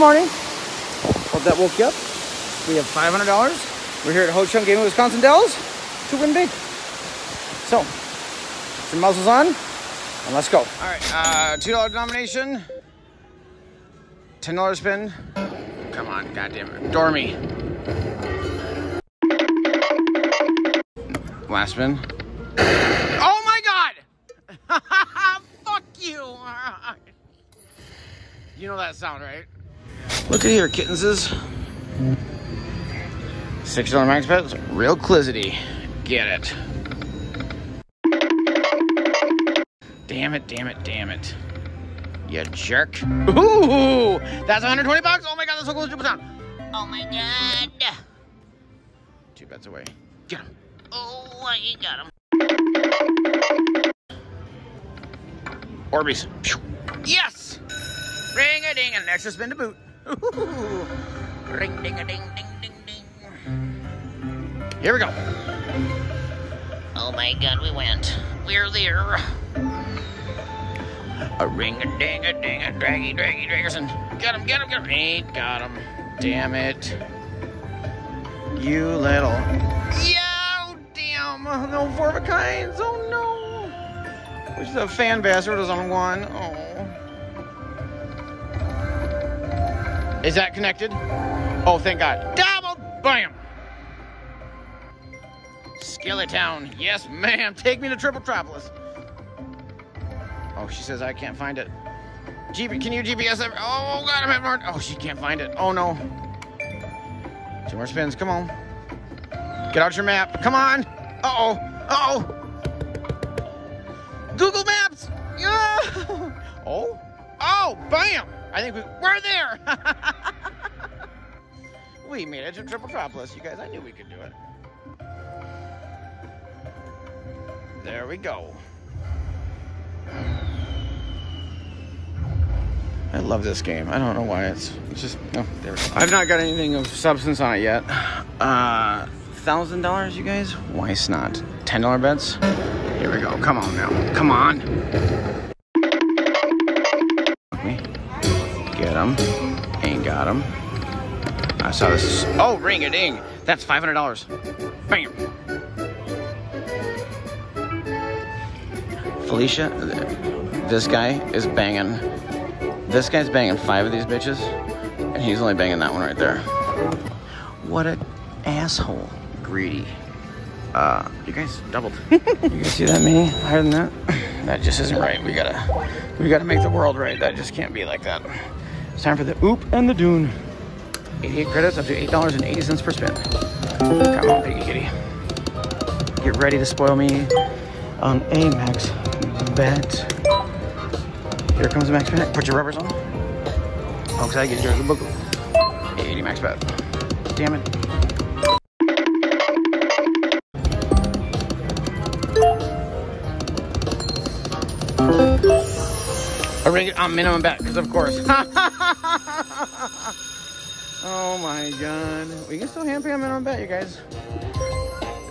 morning. Hope that woke you up. We have $500. We're here at Ho Chunk Gaming Wisconsin Dells to win big. So, get your muzzles on and let's go. All right, uh, $2 denomination. $10 spin. Come on, goddamn it. Dormy. Last spin. Oh my god! Fuck you! You know that sound, right? Look at here, kittenses. Six dollar max bets, real clizity. Get it. Damn it, damn it, damn it. You jerk. Ooh, that's 120 bucks. Oh my god, that's so close to down. Oh my god. Two bets away. Get him. Oh, I got him. Orbeez. Yes! Ring a ding, and extra spin to boot. Ooh. Ring ding a ding ding ding ding. Here we go. Oh my god, we went. We're there. A ring a ding a ding a draggy draggy draggerson. Get him, get him, get him. Ain't got him. Damn it. You little. Yeah, damn. No four of a kinds. Oh no. Which is a fan bastard is on one. Oh. Is that connected? Oh, thank God. Double bam. Skillet Town. Yes, ma'am. Take me to Triple Tropolis. Oh, she says I can't find it. Can you GPS it? Oh, God, I'm at Mark. Oh, she can't find it. Oh, no. Two more spins. Come on. Get out your map. Come on. Uh-oh. Uh-oh. Google Maps. Yeah. Oh. Oh, bam. I think we, we're there. we made it to Triple Tropolis, you guys. I knew we could do it. There we go. I love this game. I don't know why it's, it's just oh, there. I've not got anything of substance on it yet. Uh, thousand dollars, you guys? Why not? Ten dollar bets. Here we go. Come on now. Come on. Him. Ain't got him. I saw this. Oh, ring a ding. That's five hundred dollars. Bam. Felicia, this guy is banging. This guy's banging five of these bitches, and he's only banging that one right there. What a asshole. Greedy. Uh, you guys doubled. you guys see that many higher than that? That just isn't right. We gotta, we gotta make the world right. That just can't be like that. It's time for the oop and the dune. 88 credits up to $8.80 per spin. Come on, piggy kitty. Get ready to spoil me on a max bet. Here comes the max bet. Put your rubbers on. Oh, cause I get yours the book. 80 max bet. Damn it. A ring on minimum bet, because of course. oh my god. We can still hand pay on minimum bet, you guys.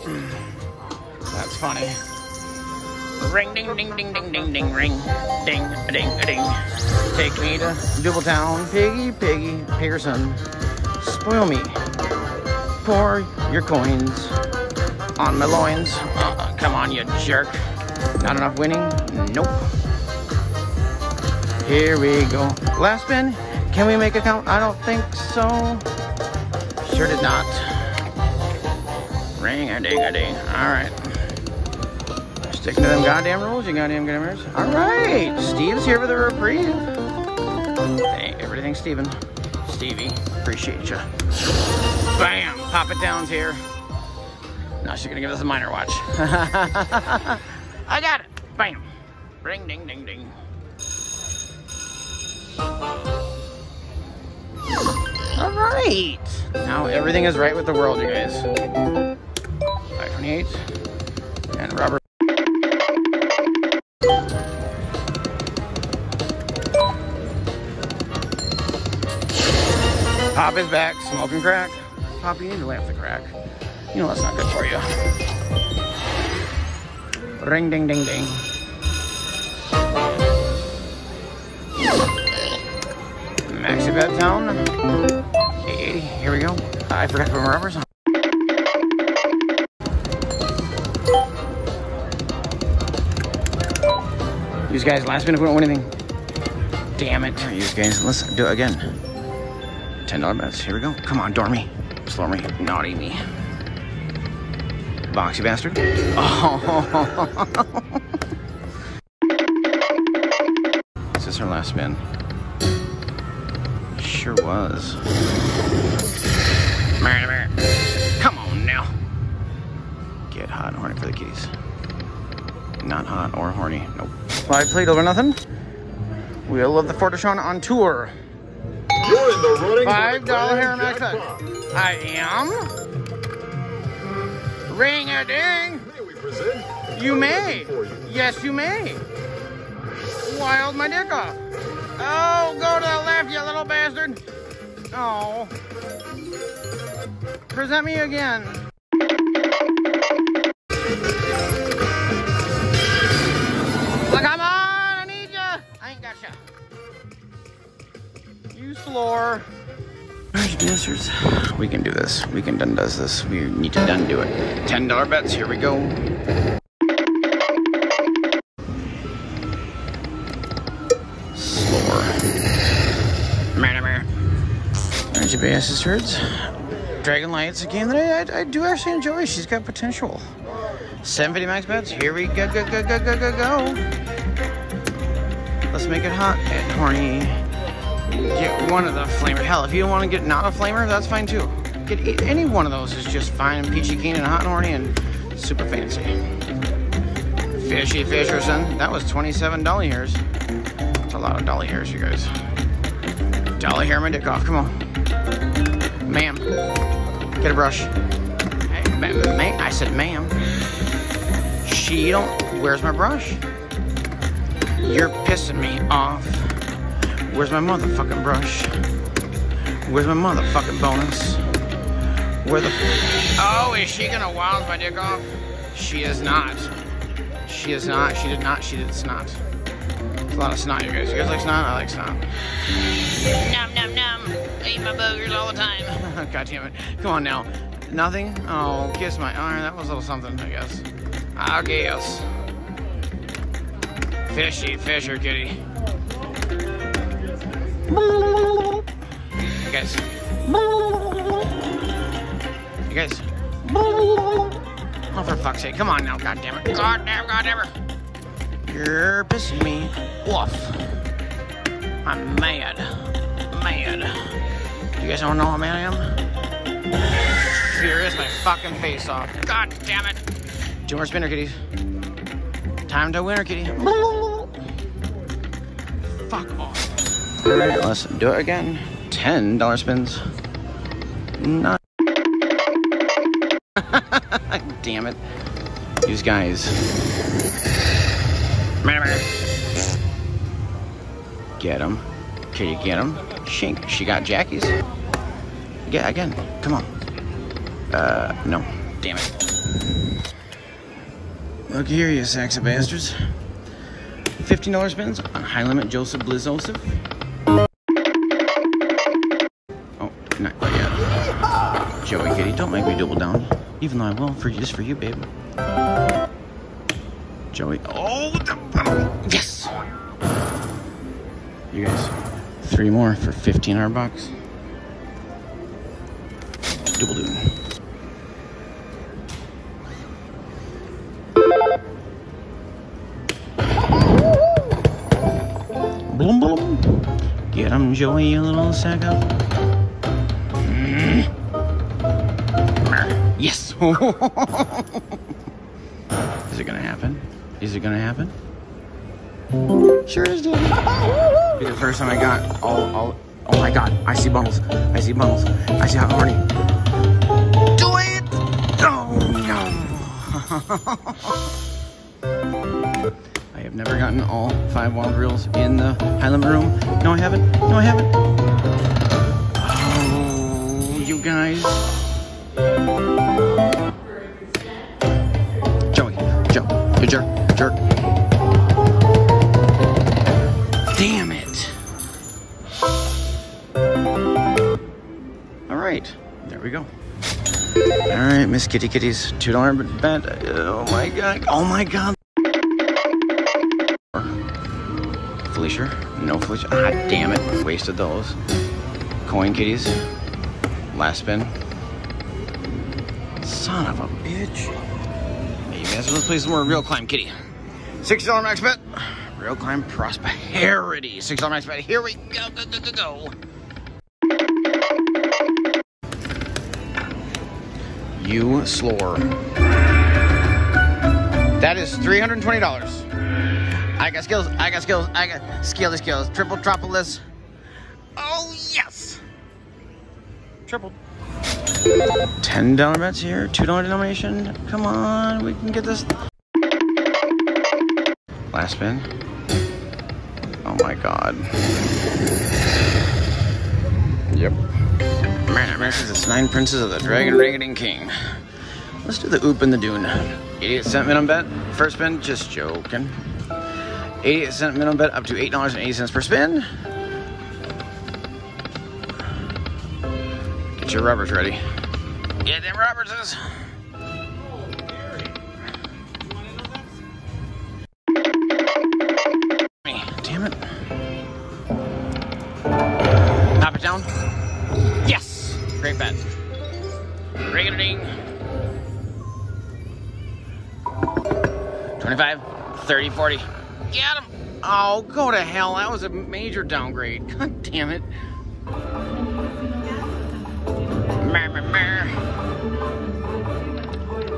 That's funny. Ring ding ding ding ding ding ding ring. Ding a ding ding. Take me to Doubletown, Piggy Piggy Pearson. Spoil me. Pour your coins on my loins. Uh, come on, you jerk. Not enough winning? Nope. Here we go. Last spin. Can we make a count? I don't think so. Sure did not. Ring a ding a ding. All right. Stick to them goddamn rules, you goddamn gamers. All right. Steve's here with a reprieve. Hey, everything Steven. Stevie, appreciate you. Bam! Pop it down's here. Now she's gonna give us a minor watch. I got it. Bam. Ring ding ding ding. All right. Now everything is right with the world, you guys. 528 and Robert. Pop is back, smoking crack. Pop, you need to lay off the crack. You know that's not good for you. Ring ding ding ding. Bed Town. 80. Here we go. I forgot to put my rubbers on. These guys, last minute, we don't win anything. Damn it. You guys, let's do it again. $10 bets. Here we go. Come on, Dormy. Slow me. Naughty me. Boxy bastard. Oh. Is this our last spin? Five plate over nothing. Wheel of the Fortune on tour. You're in the running Five dollar hair max. I am. Ring a ding. May we present You may. you. Yes, you may. Wild my dick off. Oh, go to the left, you little bastard. Oh. Present me again. You slore. Alright. We can do this. We can done does this. We need to done do it. $10 bets, here we go. Slore. Your bass's turds. Dragon Light's a game that I, I, I do actually enjoy. She's got potential. 750 max bets. Here we go, go, go, go, go, go, go. Let's make it hot and horny. Get one of the flamer. Hell, if you don't want to get not a flamer, that's fine too. Get any one of those is just fine and peachy keen and hot and horny and super fancy. Fishy Fisherson. That was 27 dolly hairs. That's a lot of dolly hairs, you guys. Dolly hair my dick off. Come on. Ma'am. Get a brush. I said ma'am. She don't. Where's my brush? You're pissing me off. Where's my motherfucking brush? Where's my motherfucking bonus? Where the? Oh, is she gonna wound my dick off? She is not. She is not. She did not. She did snot. It's a lot of snot, you guys. You guys like snot? I like snot. Nom nom nom. I eat my boogers all the time. God damn it. Come on now. Nothing? Oh, kiss my arm. That was a little something, I guess. Ah, I guess. Fishy, Fisher, kitty. You guys. You guys. Oh, for fuck's sake. Come on now. God damn it. God damn, God damn it. You're pissing me off. I'm mad. Mad. You guys don't know how mad I am? Furious my fucking face off. God damn it. Two more spinner kitties. Time to winner kitty. Fuck off. Alright, let's do it again. Ten dollar spins. Not. Damn it. These guys. Get him. Can you get him? Shink. She got Jackie's. Yeah, again. Come on. Uh, no. Damn it. Look here, you sacks of bastards. $15 spins on high limit Joseph Blizzoseph. Oh, not quite yet. Joey Kitty, don't make me double down. Even though I will, for just for you, babe. Joey. Oh, yes! You guys, three more for 1500 bucks. Joey, you little sack of. Mm. Yes! Is it gonna happen? Is it gonna happen? Sure is, dude. The first time I got all, all. Oh my god! I see bundles. I see bundles. I see how horny. Do it! Oh no! Gotten all five wild reels in the Highland room. No, I haven't. No, I haven't. Oh, you guys. Joey, Joe, you jerk, jerk. Damn it. All right, there we go. All right, Miss Kitty two dollar bet. Oh my god! Oh my god! Felicia, no Felicia. Ah, damn it! Wasted those. Coin Kitties. Last spin. Son of a bitch. You guys, let's play some more Reel Climb Kitty. Six dollar max bet. Reel Climb Prosperity. Six dollar max bet. Here we go. Go go go go. You slore. That is $320. I got skills, I got skills, I got skilly skills. Triple tropolis. Oh, yes. Triple. $10 bets here, $2 denomination. Come on, we can get this. Last spin. Oh my god. Yep. Man, America's the nine princes of the Dragon Rangading King. Let's do the oop and the dune. 88 cent minimum bet. First spin, just joking. 88 cent minimum bet up to $8.80 per spin. Get your rubbers ready. Get them rubberses. Damn it. Pop it down. Yes! Great bet. Ring-a-ding. 25, 30, 40. Oh, go to hell. That was a major downgrade. God damn it.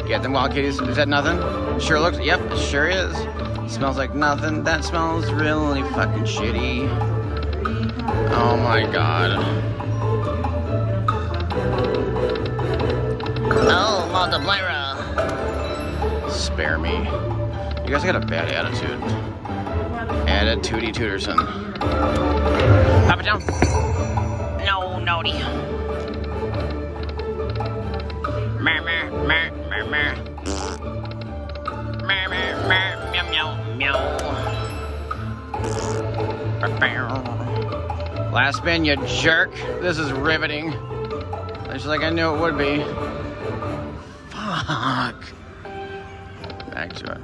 Get them wild kitties. Is that nothing? Sure looks. Yep, sure is. Smells like nothing. That smells really fucking shitty. Oh my god. Oh, multiplier. Spare me. You guys got a bad attitude. Attitudey Tooterson. Pop it down. No, naughty. Mer, mer, mer, mer, mer. Mer, mer, mer, meow, meow, meow. Last spin, you jerk. This is riveting. Just like I knew it would be. Fuck. Back to it.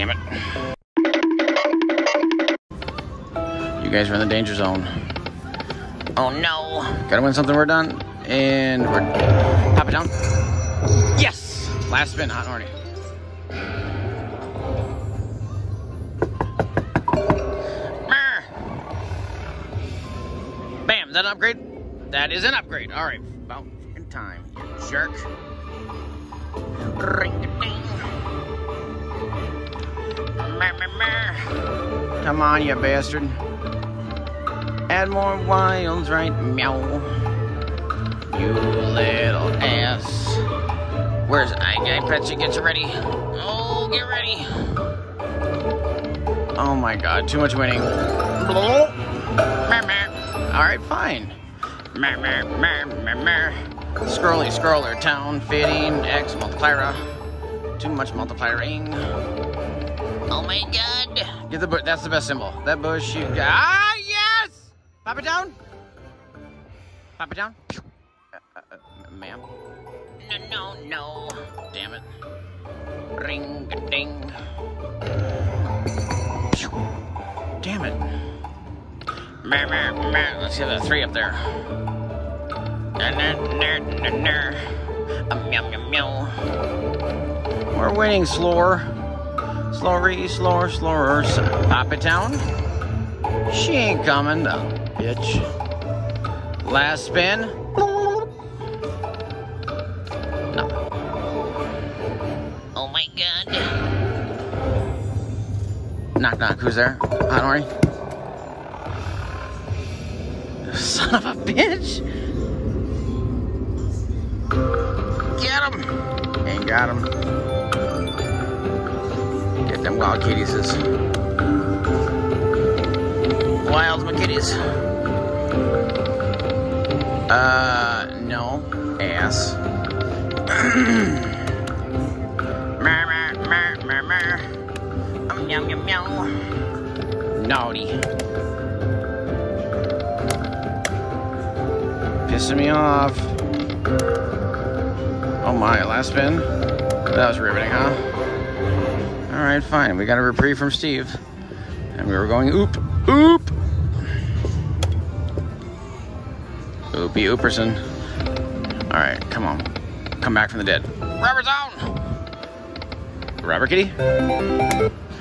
Damn it. You guys are in the danger zone. Oh no. Gotta win something, we're done. And we're. Pop it down. Yes! Last spin, hot and horny. Bam, is that an upgrade? That is an upgrade. All right, about time, you jerk. Ring-a-ding. Come on, you bastard. Add more wilds, right? Meow. You little ass. Where's I, I bet you ready. Oh, get ready. Oh my god, too much winning. Mer, mer. All right, fine. Scrolly scroller, town, fitting, X multiplier. Too much multipliering. My god. Get the bush, that's the best symbol. That bush you got. Ah, yes! Pop it down. Pop it down. Uh, uh, ma'am. No, no, no. Damn it. Ring a ding. Damn it. Mer, mer, mer. Let's see the three up there. Ner, ner, ner, ner. A meow, meow, meow. We're winning, Slore. Slory, slower, slower. Pop it down. She ain't coming, the bitch. Last spin. No. Oh my god. Knock, knock. Who's there? Hot Nori? Son of a bitch. Get him. Ain't got him wild kitties is. Wild my. Uh, no. Ass. mer, mer, mer, mer, mer. Um, meow meow meow Naughty. Pissing me off. Oh my, last spin? That was riveting, huh? Alright, fine. We got a reprieve from Steve. And we were going oop, oop! Oopie Ooperson. Alright, come on. Come back from the dead. Rubber zone! Rubber kitty?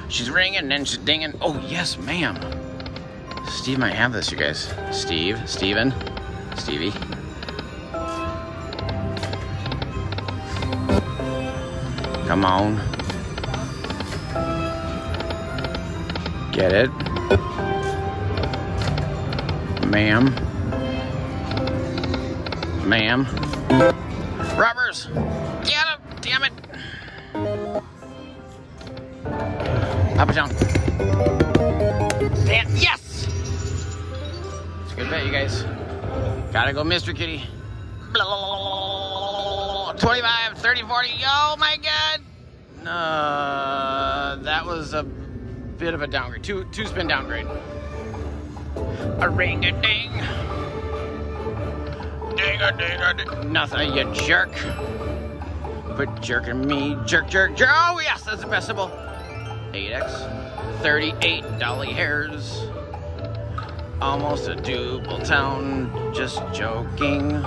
She's ringing and she's dinging. Oh, yes, ma'am. Steve might have this, you guys. Steve, Steven, Stevie. Come on. Get it. Ma'am. Ma'am. Rubbers! Get him! Damn it! And down. Damn, yes! It's a good bet, you guys. Gotta go, Mr. Kitty. 25, 30, 40. Oh my god! A bit of a downgrade. Two, two spin downgrade. A ring a ding. Ding a ding a ding. Nothing, you jerk. Quit jerking me. Jerk, jerk, jerk. Oh, yes, that's symbol. 8x. 38 dolly hairs. Almost a Double Town. Just joking.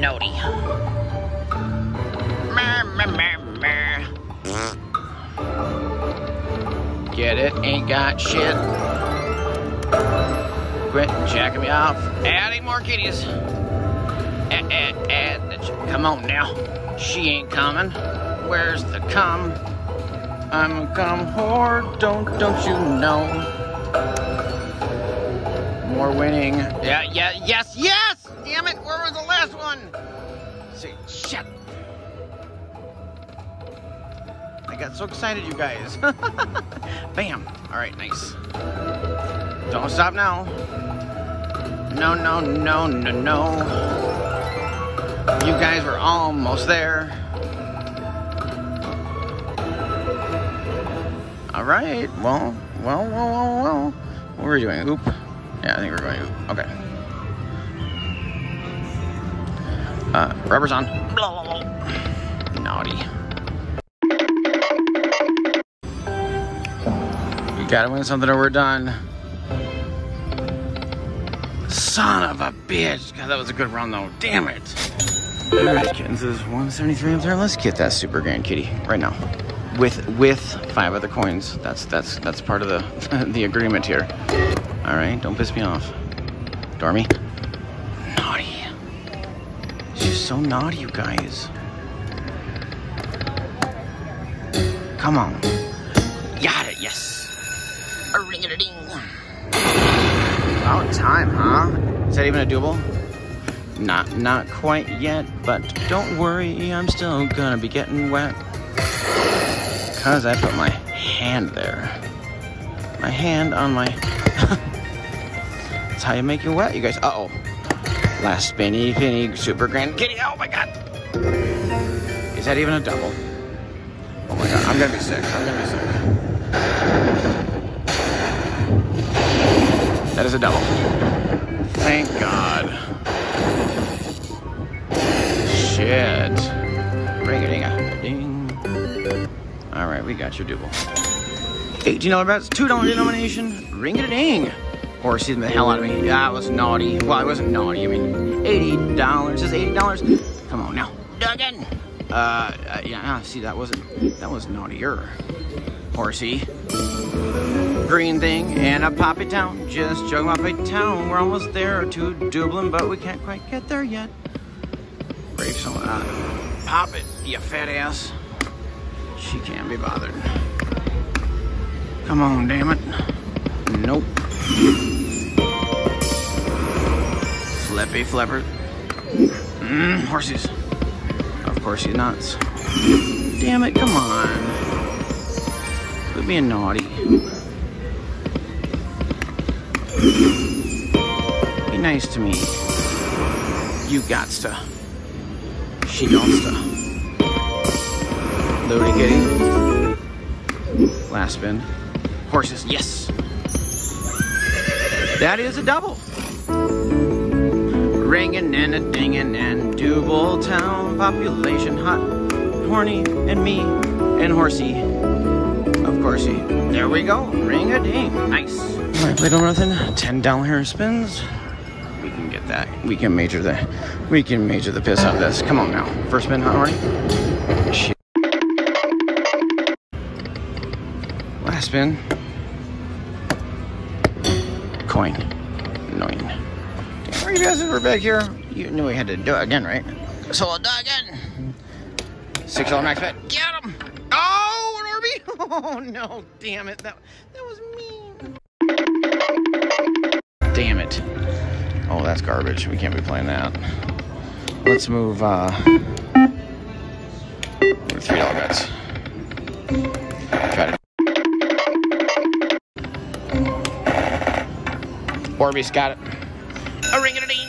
Nody. Get it? Ain't got shit. Quit jacking me off. Adding more kitties. Add, add, add. Come on now. She ain't coming. Where's the cum? I'm a cum whore. Don't, don't you know? More winning. Yeah, yeah, yes, yes! Damn it, where was the last one? See, shit. I got so excited, you guys. Bam. All right, nice. Don't stop now. No, no, no, no, no. You guys were almost there. All right. Well, well, well, well, well. What were we doing? Oop. Yeah, I think we're going oop. Okay. Uh, rubber's on. Naughty. Gotta win something or we're done. Son of a bitch. God, that was a good run though. Damn it. Alright, kittens is 173 up there. Let's get that super grand kitty right now. With with five other coins. That's that's that's part of the the agreement here. Alright, don't piss me off. Dormy. Naughty. She's so naughty, you guys. Come on. Got it, yes. A ding. About time, huh? Is that even a double? Not not quite yet, but don't worry, I'm still gonna be getting wet. Cause I put my hand there. My hand on my That's how you make it wet, you guys. Uh oh. Last spinny penny super grand kitty. Oh my god. Is that even a double? Oh my god, I'm gonna be sick. I'm gonna be sick. That is a double. Thank God. Shit. Ring a ding a ding. Alright, we got your double. $18 bets, $2 denomination, ring a ding. Or me, the hell out of me. That was naughty. Well, it wasn't naughty. I mean, $80. Is $80? Come on now. Duggan. Uh, uh, yeah, see, that wasn't, that was naughtier. Horsey. Green thing and a Poppy Town. Just joking Poppy Town. We're almost there to Dublin, but we can't quite get there yet. Brave someone. Uh, pop it, you fat ass. She can't be bothered. Come on, damn it. Nope. Flippy flipper. Mmm, horses. Of course he's nuts. Damn it, come on. Quit being naughty. Be nice to me. You gots to. She gots to. Loading kitty. Last spin. Horses, yes. That is a double. ringing and a dinging and Duval town population hot, horny, and me and horsey. Of coursey. There we go. Ring a ding. Nice. All right, on nothing. Ten dollar spins. We can get that. We can major the. We can major the piss out of this. Come on now. First spin, hot horny. Shit. Last spin. Coin. Damn, are you guys ever back here? You knew we had to do it again, right? So I'll do it again. Six dollar max bet. Get him! Oh, no! Damn it! That that was mean. Damn it! Oh, that's garbage. We can't be playing that. Let's move. uh Three dollar bets. Try to. Orby's got it. A ring and a ding.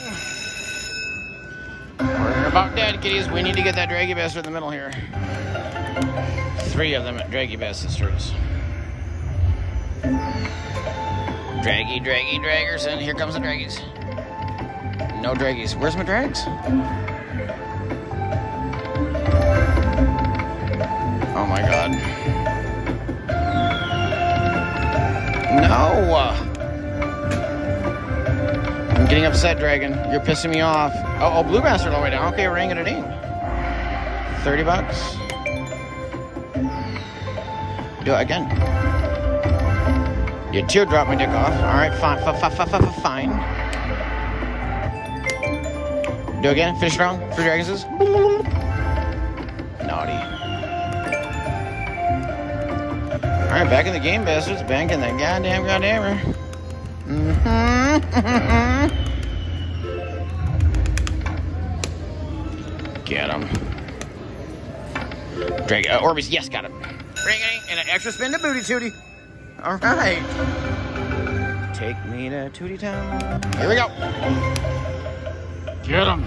We're about dead, kitties. We need to get that draggy bastard in the middle here. Three of them at draggy bastards. Draggy, draggy, draggers, and here comes the draggies. No draggies. Where's my drags? Oh my god. No! I'm getting upset, Dragon. You're pissing me off. Oh, oh Blue Bastard all the way down. Okay, ring and a ding. 30 bucks. Do it again. You teardrop my dick off. All right, fine, fine. Do it again. Finish strong. Three dragons. Naughty. All right, back in the game, bastards. Back in the goddamn goddamn. Mm-hmm. Get him. Drag uh, Orbeez, yes, got him. Ring and an extra spin to Booty Tootie. All right. Take me to Tootie Town. Here we go. Get him.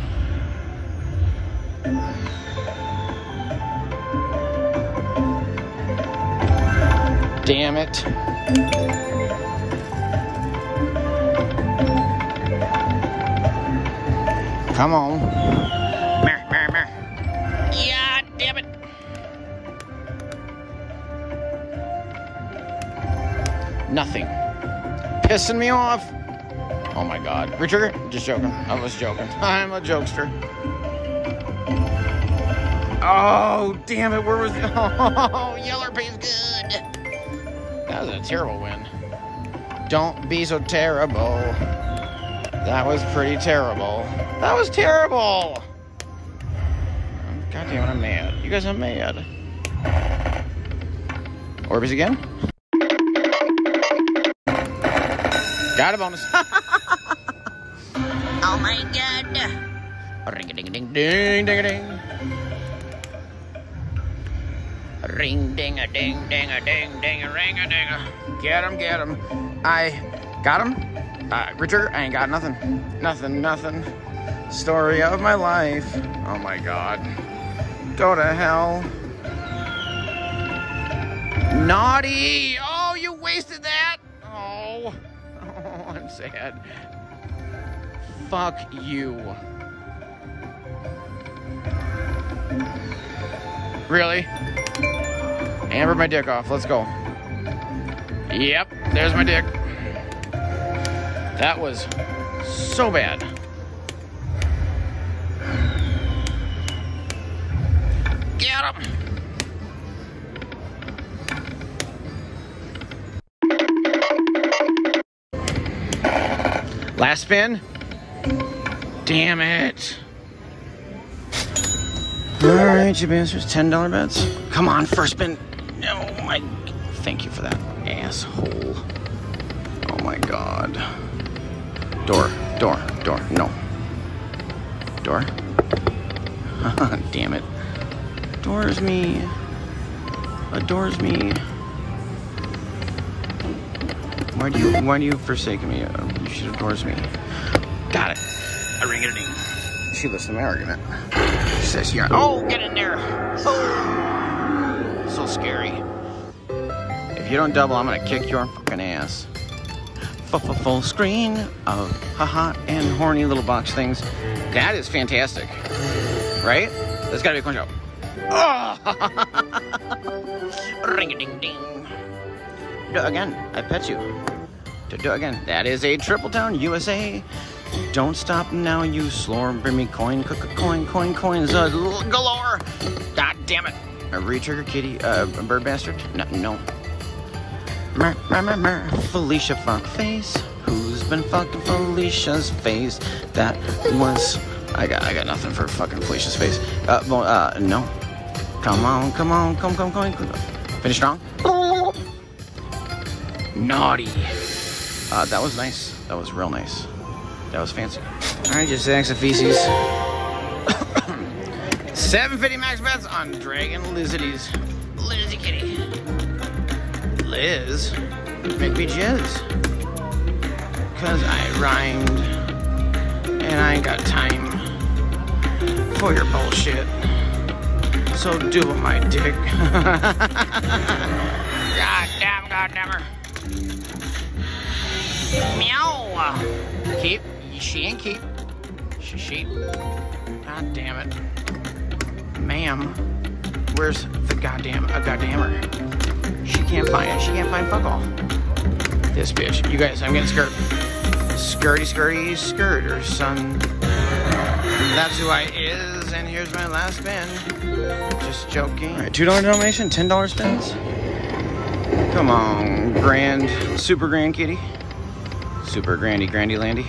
Damn it. Come on. Nothing. Pissing me off. Oh my god. Richard, just joking. I was joking. I'm a jokester. Oh, damn it. Where was it? Oh, Yeller pays good. That was a terrible win. Don't be so terrible. That was pretty terrible. That was terrible. God damn it, I'm mad. You guys are mad. Orbeez again? Got a bonus. oh my god. Ring a ding a ding ding ding a ding. Ring ding a ding ding a ding ding a ring a ding a. Get him, get him. I got him. Uh, Richard, I ain't got nothing. Nothing, nothing. Story of my life. Oh my god. Go to hell. Naughty! Oh, you wasted that! Oh. Sad. Fuck you. Really? Amber my dick off. Let's go. Yep, there's my dick. That was so bad. Get him! Last spin. Damn it. All right, you bastards. $10 bets. Come on, first spin. Oh my. Thank you for that, asshole. Oh my god. Door, door, door. No. Door. Damn it. Adores me. Adores me. Why do you why do you forsake me? Uh, She adores me. Got it. A ring and a ding. She listened to my argument. She says you're Oh, get in there. Oh so scary. If you don't double, I'm gonna kick your fucking ass. full screen of haha and horny little box things. That is fantastic, right? That's gotta be a coin shop. Oh! Ring a ding ding. Do again. I bet you. Do it again. That is a Triple Town USA. Don't stop now, you slore. Bring me coin, cook, a coin, coin, coins galore. God damn it. A retrigger kitty, uh, a bird bastard? No, no. Mer, mer, mer. Felicia fuckface. Who's been fucking Felicia's face? That was. I got, I got nothing for fucking Felicia's face. Uh, well, uh, no. Come on, come on, come, come, come. come. Finish strong. Naughty. Uh, that was nice. That was real nice. That was fancy. All right, just X of feces. 750 max bets on Dragon Lizzities. Lizzie Kitty. Liz, make me jizz. Cause I rhymed. And I ain't got time for your bullshit. So do my dick. god damn, god damn her. Meow. Keep. She ain't keep. She sheep. God damn it. Ma'am. Where's the goddamn a goddammer? She can't find it. She can't find fuck all. This bitch. You guys, I'm getting skirt. Skirty skirty skirter, son. That's who I is, and here's my last spin. Just joking. All right, $2 donation, $10 spins. Come on, grand, super grand kitty. Super grandy, grandy landy.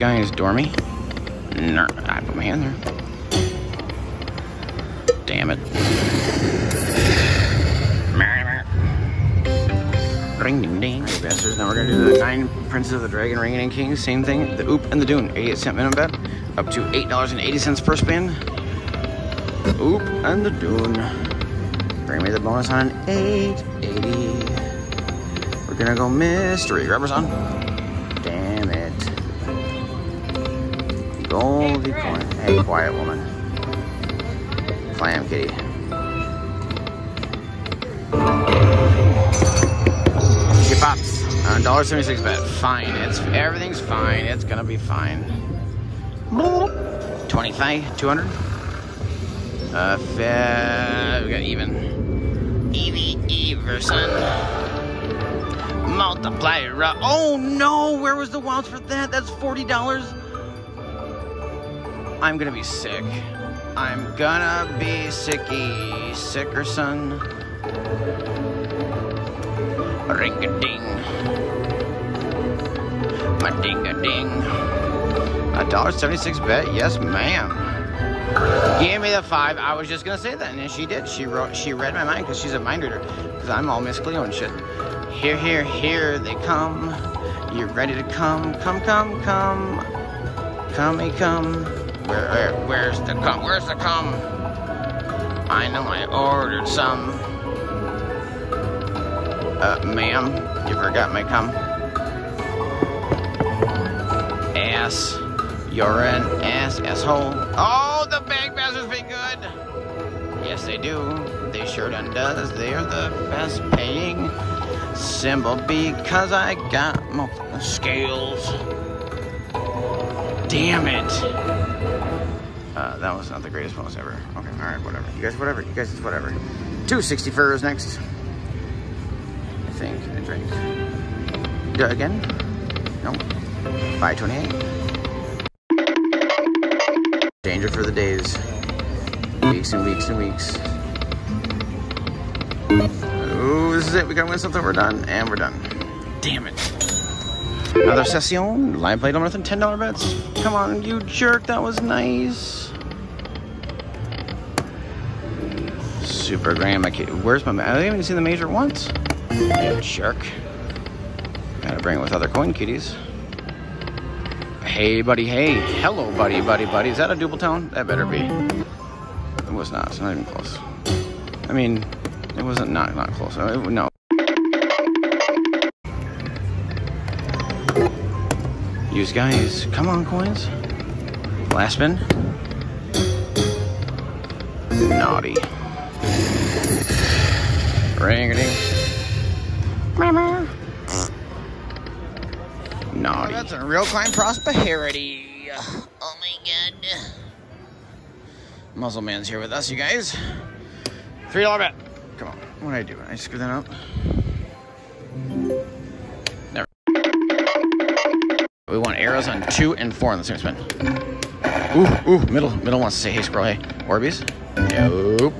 Guy is dormy. No, I put my hand there. Damn it. Ring ding ding. Bastards. Now we're gonna do the nine Princes of the Dragon Ring and King. Same thing. The Oop and the Dune. 88 cent minimum bet. Up to $8.80 per spin. Oop and the Dune. Bring me the bonus on 880. We're gonna go mystery. Rubbers on. Damn it. Goldie coin. Hey, quiet woman. Clam kitty. She pops. Uh, $1.76 bet. Fine. It's everything's fine. It's gonna be fine. 25, 200. Uh, we got even. Evie Everson. Multiplier. Oh no! Where was the wilds for that? That's forty dollars. I'm gonna be sick. I'm gonna be sicky, sicker son. Ring a ding. My ding a ding. A dollar seventy-six bet. Yes, ma'am. Give me the five. I was just gonna say that, and she did. She wrote. She read my mind because she's a mind reader. Because I'm all Miss Cleo and shit. Here, here, here they come. You're ready to come, come, come, come, come, come. Where, where, where's the come? Where's the come? I know I ordered some. Uh, ma'am, you forgot my cum. Ass. You're an ass, asshole. Oh, the bag bastards be good. Yes, they do. They sure done does. They're the best paying symbol because I got more scales. Damn it. Uh, that was not the greatest bonus ever. Okay, all right, whatever. You guys, whatever. You guys, it's whatever. 260 furs next. I think. I drink. Do it again? No. 528. Danger for the days. Weeks and weeks and weeks. Is it. We gotta win something. We're done. And we're done. Damn it. Another session. Live play no than $10 bets. Come on, you jerk. That was nice. Super grand. My kid. Where's my. I haven't even seen the major once. You jerk. Gotta bring it with other coin kitties. Hey, buddy, hey. Hello, buddy, buddy, buddy. Is that a double tone? That better be. It was not. It's not even close. I mean, it wasn't not not close. It- no. Use guys. Come on, coins. Last spin. Naughty. Ring a ding. Naughty. That's a Reel Climb prosperity. Oh my god. Muscle Man's here with us, you guys. Three dollar bet. What did I do? I screw that up. Never. We want arrows on two and four on the same spin. Ooh, ooh, middle. Middle wants to say, hey, squirrel, hey. Orbeez? Nope.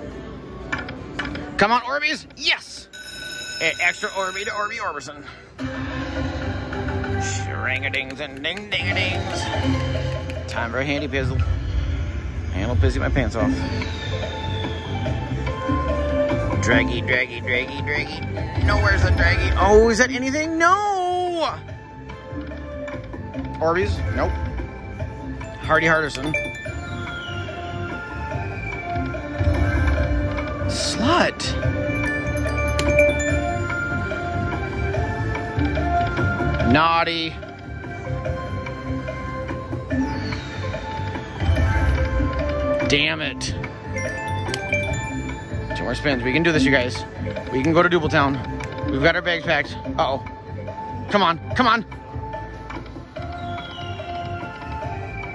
Come on, Orbeez. Yes. Extra Orby to Orby Orbison. Shring-a-dings and ding-ding-a-dings. Time for a handy pizzle. And I'll busy my pants off. Draggy, draggy, draggy, draggy. No, where's the draggy? Oh, is that anything? No! Orbeez? Nope. Hardy Hardison. Slut. Naughty. Damn it. More spins. We can do this, you guys. We can go to Doubletown. We've got our bags packed. Uh oh Come on. Come on.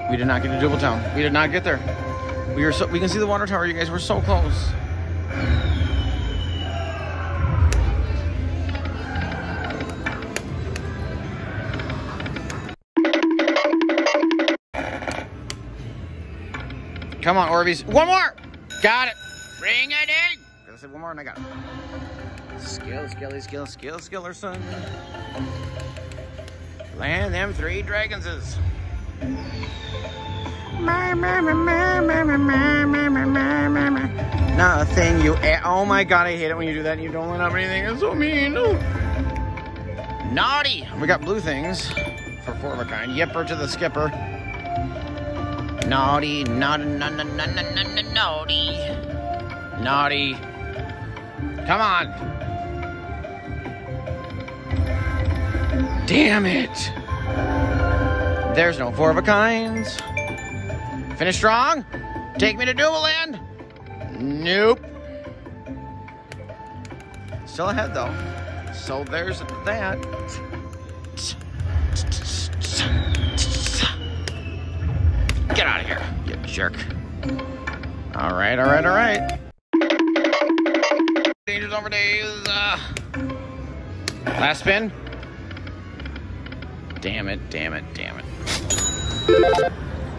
We did not get to Doubletown. We did not get there. We are so we can see the water tower, you guys. We're so close. Come on, Orbeez. One more. Got it. Ring it in. I said one more and I got it. Skill, skilly, skill, skill, skillerson. Land them three dragonses. Nothing you. Oh my god, I hate it when you do that and you don't line up anything. It's so mean. Naughty. We got blue things for four of a kind. Yipper to the skipper. Naughty, naughty, naughty, naughty, naughty. Naughty. Come on. Damn it. There's no four of a kinds. Finish strong. Take me to Dumoulin. Nope. Still ahead though. So there's that. Get out of here, you jerk. All right, all right, all right. Dangers over days. Uh, last spin. Damn it, damn it, damn it.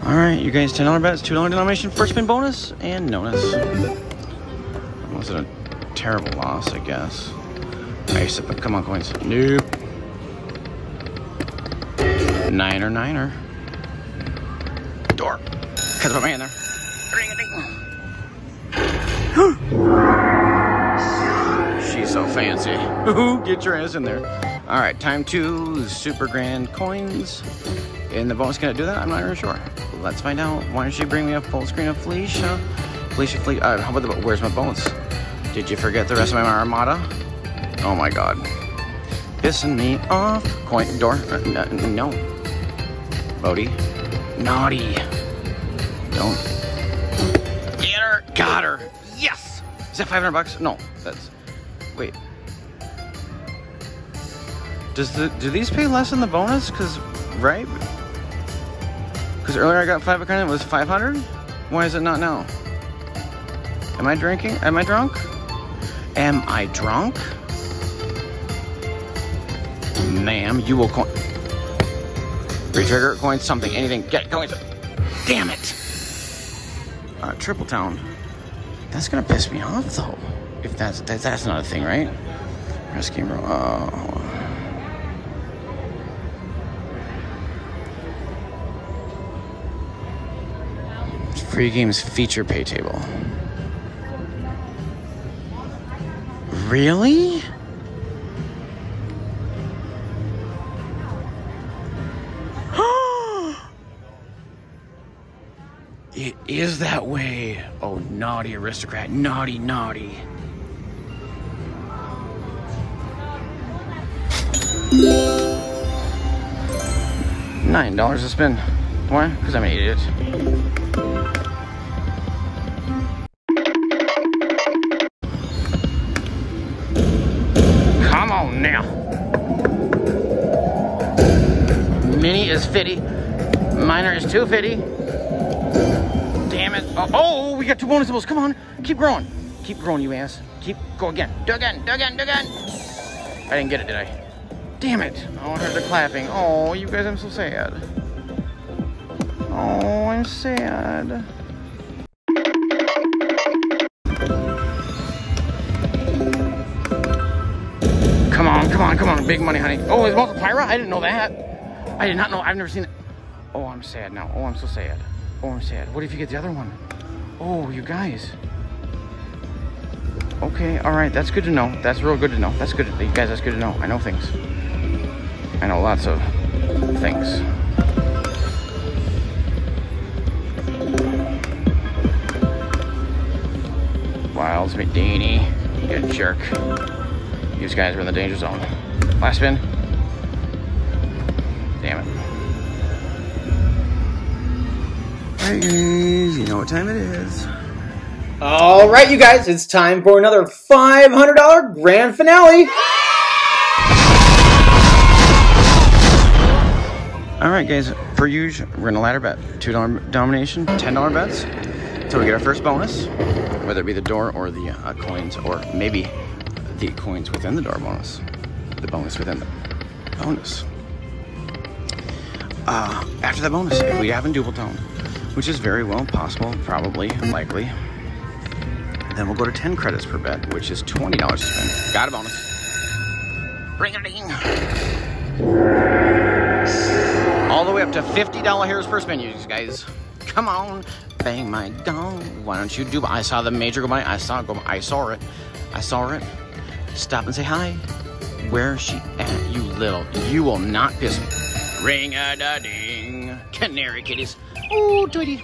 All right, you guys, $10 bets, $2 denomination, first spin bonus, and bonus. Was it a terrible loss, I guess? Ice up, come on, coins. Nope. Niner, niner door. Because of my man there. Ring a ding. She's so fancy. Get your ass in there. All right, time two super grand coins. And the bonus gonna do that? I'm not really sure. Let's find out. Why don't you bring me a full screen of Felicia? Felicia, Felicia. Uh, how about the, where's my bonus? Did you forget the rest of my armada? Oh my god. Pissing me off. Coin door. Uh, no. Bodie. Naughty. Don't. Get her. Got her. Yes. Is that 500 bucks? No, that's. Wait. Does the do these pay less than the bonus? Cause right? Cause earlier I got five kind it was 500. Why is it not now? Am I drinking? Am I drunk? Am I drunk? Ma'am, you will coin. Retrigger, coin something, anything. Get coins. Damn it. Uh, Triple Town. That's gonna piss me off though. If that's that, that's not a thing, right? Rescue. Uh, Free games feature pay table. Really? It is that way. Oh, naughty aristocrat. Naughty, naughty. Nine dollars to spin. Why? Because I'm an idiot. Come on now. Mini is 50. Minor is 250. Damn it. Oh, oh, we got two bonus bonusables. Come on. Keep growing. Keep growing, you ass. Keep, go again. Do again, do again, do again. I didn't get it, did I? Damn it. Oh, I heard the clapping. Oh, you guys, I'm so sad. Oh, I'm sad. Come on, come on, come on. Big money, honey. Oh, it's multiplier? I didn't know that. I did not know. I've never seen it. Oh, I'm sad now. Oh, I'm so sad. Oh, I'm sad. What if you get the other one? Oh, you guys. Okay, all right. That's good to know. That's real good to know. That's good. You guys, that's good to know. I know things. I know lots of things. Wilds McDaney, you jerk. These guys are in the danger zone. Last spin. Damn it. Alright guys, you know what time it is. All right, you guys, it's time for another $500 grand finale. Alright guys, per usual, we're gonna ladder bet. $2 domination, $10 bets. until we get our first bonus, whether it be the door or the uh, coins, or maybe the coins within the door bonus. The bonus within the bonus. Uh, after the bonus, if we haven't Doubletown, which is very well possible, probably, likely, then we'll go to 10 credits per bet, which is $20 to spend. Got a bonus. Ring a ding. Up to $50 hairs per spin, you guys. Come on, bang my gong. Why don't you do? I saw the major go by. I saw it go. I saw it. I saw it. Stop and say hi. Where is she at? You little. You will not piss me. Ring a da ding. Canary kitties. Ooh, Tweety.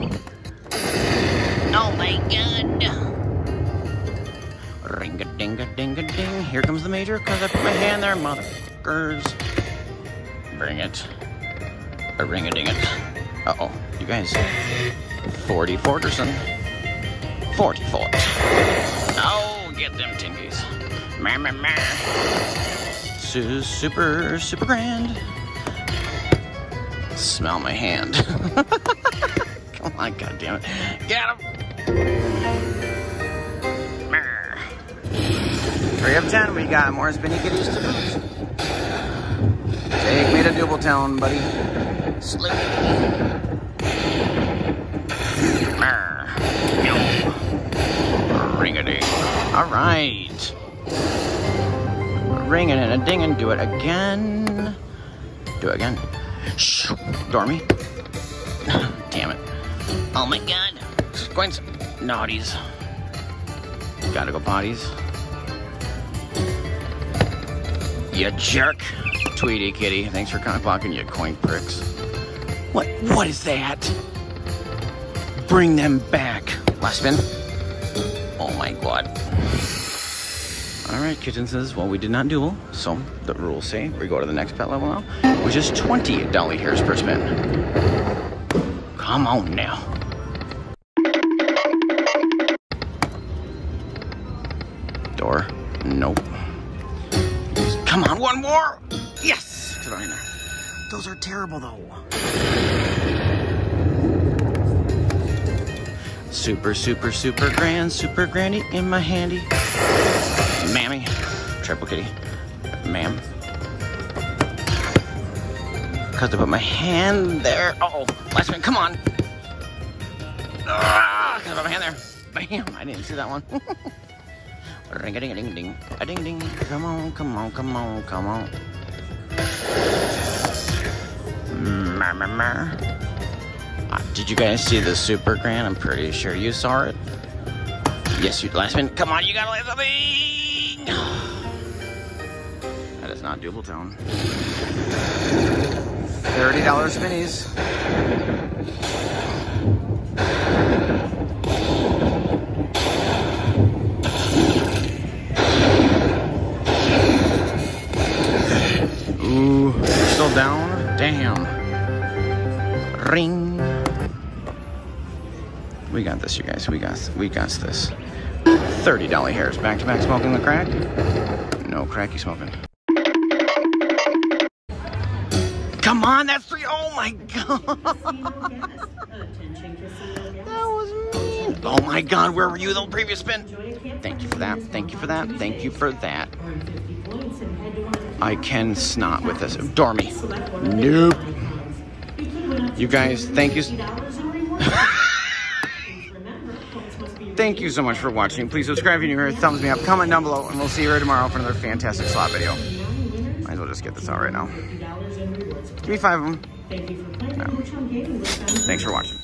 Oh my god. Ring a ding a ding a ding. Here comes the major because I put my hand there, motherfuckers. Bring it. A ring a ding it. Uh oh, you guys. 40 Forterson. 44. Oh, get them tinkies. Mer, mer, mer. Su- super, super grand. Smell my hand. Come on, goddammit. Get him. Mer. Three of ten, we got more spinny kitties to boot. Take me to Doubletown, buddy. Slip. Ring a ding. All right. Ringing and a dinging. Do it again. Do it again. Shh. Dormy. Damn it. Oh my god. Squints. Naughties. Gotta go potties. You jerk. Tweety kitty. Thanks for kind of blocking you coin pricks. What? What is that? Bring them back. Last spin. Oh my god. Alright, Kitten says, well, we did not duel, so the rules say we go to the next pet level now, which is 20 dolly hairs per spin. Come on now. Terrible though. Super, super, super grand, super granny in my handy. Mammy. Triple kitty. Ma'am. Cause I put my hand there. Uh oh, last one, come on. Cause I put my hand there. Bam, I didn't see that one. Ring a ding a ding ding. A ding ding. Come on, come on, come on, come on. Uh, did you guys see the super grand? I'm pretty sure you saw it. Yes, you last minute. Come on, you gotta land something. That is not Doubletown. Thirty dollars spinnies. Ooh, still down. Damn. Ring. We got this, you guys. We got we got this. Thirty dollar hairs. Back to back smoking the crack. No cracky smoking. Come on, that's three. Oh my god. That was mean. Oh my god, where were you the previous spin? Thank you for that. Thank you for that. Thank you for that. I can snot with this. Dormy. Nope. You guys, thank you. Thank you so much for watching. Please subscribe if you're new here. Thumbs me up. Comment down below. And we'll see you here tomorrow for another fantastic slot video. Might as well just get this out right now. Give me five of them. No. Thanks for watching.